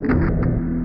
you